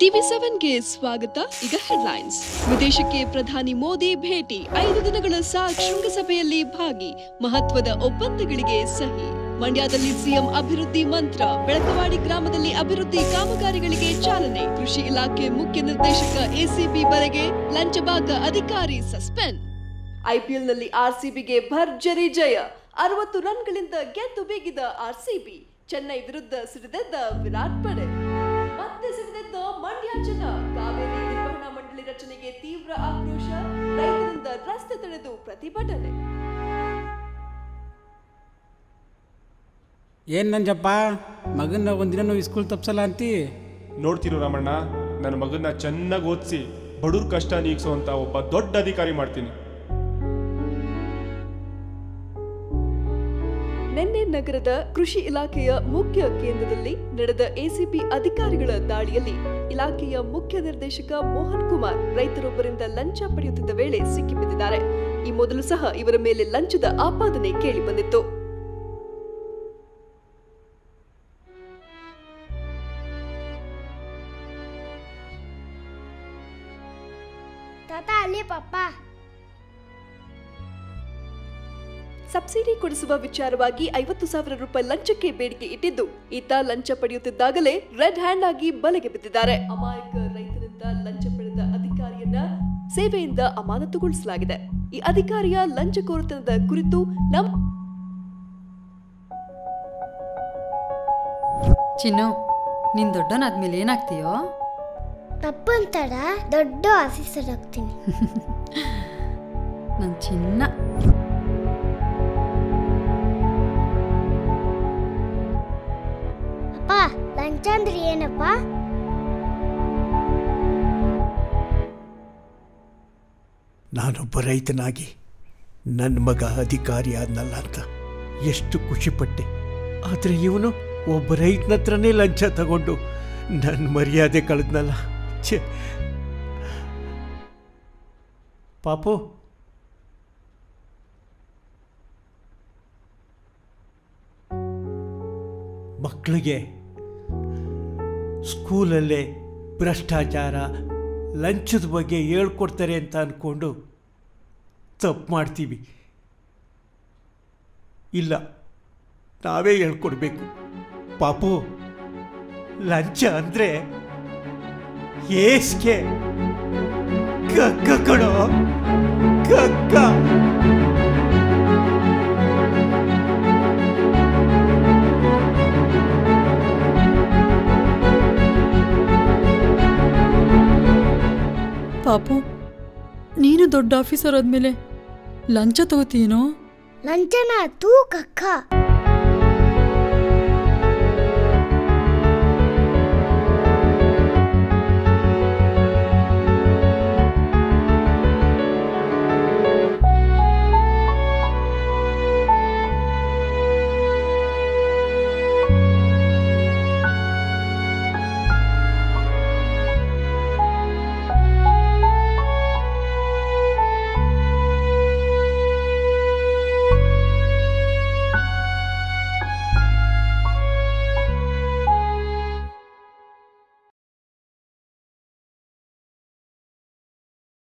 TV ಸೆವೆನ್ಗೆ ಸ್ವಾಗತ. ಈಗ headlines ವಿದೇಶಕ್ಕೆ ಪ್ರಧಾನಿ ಮೋದಿ ಭೇಟಿ. ಐದು ದಿನಗಳ ಸಾಕ್ ಶೃಂಗಸಭೆಯಲ್ಲಿ ಭಾಗಿ. ಮಹತ್ವದ ಒಪ್ಪಂದಗಳಿಗೆ ಸಹಿ. ಮಂಡ್ಯದಲ್ಲಿ ಸಿಎಂ ಅಭಿವೃದ್ಧಿ ಮಂತ್ರ. ಬೆಳಕವಾಡಿ ಗ್ರಾಮದಲ್ಲಿ ಅಭಿವೃದ್ಧಿ ಕಾಮಗಾರಿಗಳಿಗೆ ಚಾಲನೆ. ಕೃಷಿ ಇಲಾಖೆ ಮುಖ್ಯ ನಿರ್ದೇಶಕ ಎಸಿಬಿ ಬರೆಗೆ. ಲಂಚಬಾಗ ಅಧಿಕಾರಿ ಸಸ್ಪೆಂಡ್. ಐಪಿಎಲ್ನಲ್ಲಿ ಆರ್ಸಿಬಿಗೆ ಭರ್ಜರಿ ಜಯ. ಅರವತ್ತು ರನ್ಗಳಿಂದ ಗೆದ್ದು ಬೀಗಿದ ಆರ್ಸಿಬಿ ಚೆನ್ನೈ ವಿರುದ್ಧ ಸಿಡಿದೆದ್ದ ವಿರಾಟ್ ಪಡೆ. ರಚನೆಗೆ ತೀವ್ರ ಆಕ್ರೋಶ ರೈತರಿಂದ ರಸ್ತೆ ತಡೆದು ಪ್ರತಿಭಟನೆ. ಏನ್ ನಂಜಪ್ಪ? ಮಗನ ಒಂದಿನ ಸ್ಕೂಲ್ ತಪ್ಸಲ್ಲ ಅಂತಿ? ನೋಡ್ತೀರ ರಾಮಣ್ಣ ನನ್ನ ಮಗನ್ನ ಚೆನ್ನಾಗಿ ಓದಿಸಿ ಬಡವ್ರ ಕಷ್ಟ ನೀಗಿಸುವಂತ ಒಬ್ಬ ದೊಡ್ಡ ಅಧಿಕಾರಿ ಮಾಡ್ತೀನಿ. ನಿನ್ನೆ ನಗರದ ಕೃಷಿ ಇಲಾಖೆಯ ಮುಖ್ಯ ಕೇಂದ್ರದಲ್ಲಿ ನಡೆದ ಎಸಿಪಿ ಅಧಿಕಾರಿಗಳ ದಾಳಿಯಲ್ಲಿ ಇಲಾಖೆಯ ಮುಖ್ಯ ನಿರ್ದೇಶಕ ಮೋಹನ್ ಕುಮಾರ್ ರೈತರೊಬ್ಬರಿಂದ ಲಂಚ ಪಡೆಯುತ್ತಿದ್ದ ವೇಳೆ ಸಿಕ್ಕಿಬಿದ್ದಿದ್ದಾರೆ. ಈ ಮೊದಲು ಸಹ ಇವರ ಮೇಲೆ ಲಂಚದ ಆಪಾದನೆ ಕೇಳಿ ಬಂದಿತ್ತು. ತಾತ, ಅಲ್ಲಿ ಪಪ್ಪ. ಸಬ್ಸಿಡಿ ಕೊಡಿಸುವ ವಿಚಾರವಾಗಿ ಐವತ್ತು ಸಾವಿರ ರೂಪಾಯಿ ಲಂಚಕ್ಕೆ ಬೇಡಿಕೆ ಇಟ್ಟಿದ್ದು. ಈತ ಲಂಚ ಪಡೆಯುತ್ತಿದ್ದಾಗಲೇ ರೆಡ್ ಹ್ಯಾಂಡ್ ಆಗಿ ಬಲೆಗೆ ಬಿದ್ದಿದ್ದಾರೆ. ಅಮಾಯಕ ರೈತರಿಂದ ಲಂಚ ಪಡೆದ ಅಧಿಕಾರಿಯನ್ನ ಸೇವೆಯಿಂದ ಅಮಾನತುಗೊಳಿಸಲಾಗಿದೆ. ಈ ಅಧಿಕಾರಿಯ ಲಂಚ ಕೋರತನದ ಕುರಿತು ನಮ್ಮ ಚಿನ್ನು ನೀನ್ ದೊಡ್ಡನಾದ್ಮೇಲೆ ಏನಾಗ್ತೀಯೋ? ತಪ್ಪಂತಡ ದೊಡ್ಡ ಆಫೀಸರ್ ಆಗ್ತೀನಿ ನನ್ ಚಿನ್ನ. ಲಂಚ ಅಂದ್ರೆ ಏನಪ್ಪ? ನಾನೊಬ್ಬ ರೈತನಾಗಿ ನನ್ನ ಮಗ ಅಧಿಕಾರಿ ಆದ್ನಲ್ಲ ಅಂತ ಎಷ್ಟು ಖುಷಿಪಟ್ಟೆ. ಆದರೆ ಇವನು ಒಬ್ಬ ರೈತನ ಹತ್ರನೇ ಲಂಚ ತಗೊಂಡು ನನ್ನ ಮರ್ಯಾದೆ ಕಳೆದ್ನಲ್ಲ. ಛೇ. ಪಾಪು. ಮಕ್ಕಳಿಗೆ ಸ್ಕೂಲಲ್ಲೇ ಭ್ರಷ್ಟಾಚಾರ, ಲಂಚದ ಬಗ್ಗೆ ಹೇಳ್ಕೊಡ್ತಾರೆ ಅಂತ ಅಂದ್ಕೊಂಡು ತಪ್ಪು ಮಾಡ್ತೀವಿ. ಇಲ್ಲ, ನಾವೇ ಹೇಳ್ಕೊಡ್ಬೇಕು. ಪಾಪು, ಲಂಚ ಅಂದರೆ ಏಸ್ಗೆ ಕಕ್ಕ ಕಡೋ ಕಕ್ಕ ಪಾಪು? ನೀನು ದೊಡ್ಡ ಆಫೀಸರ್ ಆದ್ಮೇಲೆ ಲಂಚ ತಗೋತೀನೋ ಲಂಚನ ತೂ ಕಕ್ಕ